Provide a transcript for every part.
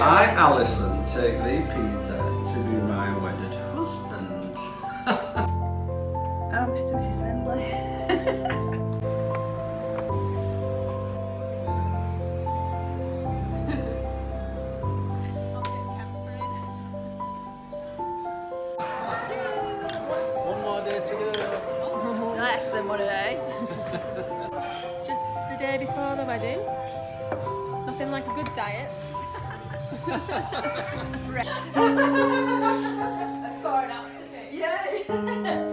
I, Alison, take thee, Peter, to be my wedded husband. Oh, Mr. and Mrs. Lindley. One more day to go. Less than one a day. Just the day before the wedding. Nothing like a good diet. Far enough to. Yay!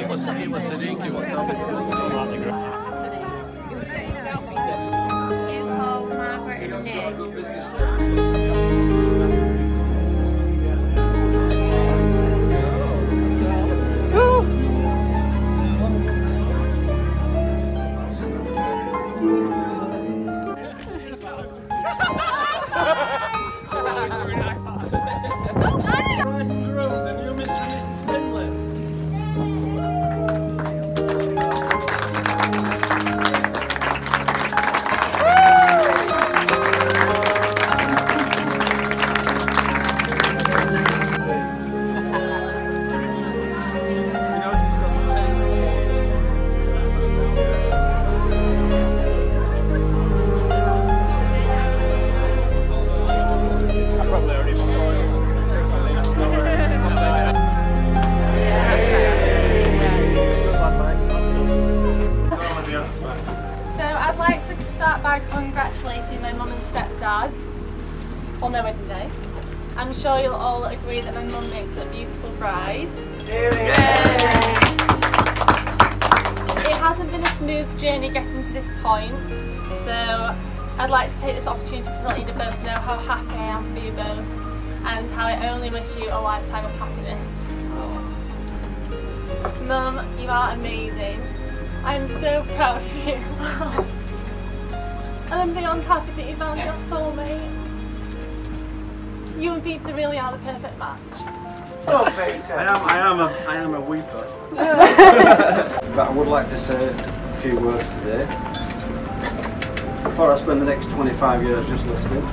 It was, it was Sadiq what told me to You, Margaret, start by congratulating my mum and stepdad on their wedding day. I'm sure you'll all agree that my mum makes a beautiful bride. Yay! It hasn't been a smooth journey getting to this point, so I'd like to take this opportunity to let you both know how happy I am for you both and how I only wish you a lifetime of happiness. Mum, you are amazing. I'm so proud of you. and I'm beyond happy that you found your soulmate. You and Peter really are the perfect match. Oh, Peter. I am, I am a, I am a weeper. but I would like to say a few words today. Before I spend the next 25 years just listening.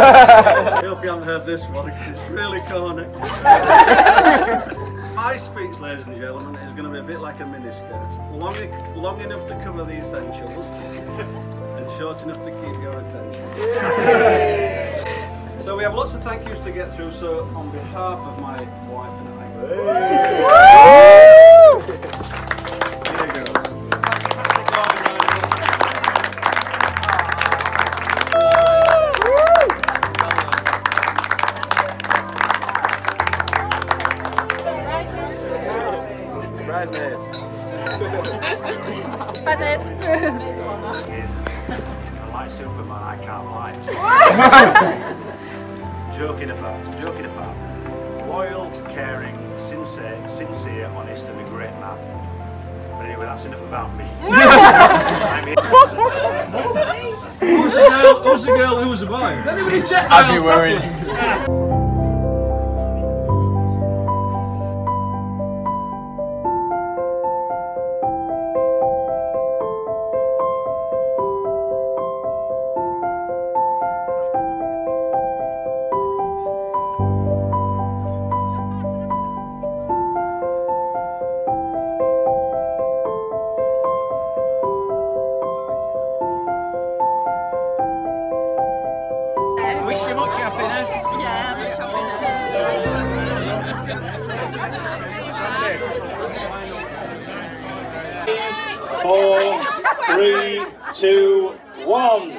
I hope you haven't heard this one because it's really corny. My speech, ladies and gentlemen, is going to be a bit like a miniskirt. Long, long enough to cover the essentials and short enough to keep your attention. so we have lots of thank yous to get through, so on behalf of my wife and I, joking apart, joking apart. Loyal, caring, sincere, sincere, honest, and a great man. But anyway, that's enough about me. I'm. Who's the girl? Who's the girl? Who's the boy? Does anybody check I'd be worried. three, two, one.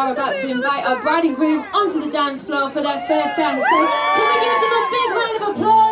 Are about to invite our bride and groom onto the dance floor for their first dance. So can we give them a big round of applause?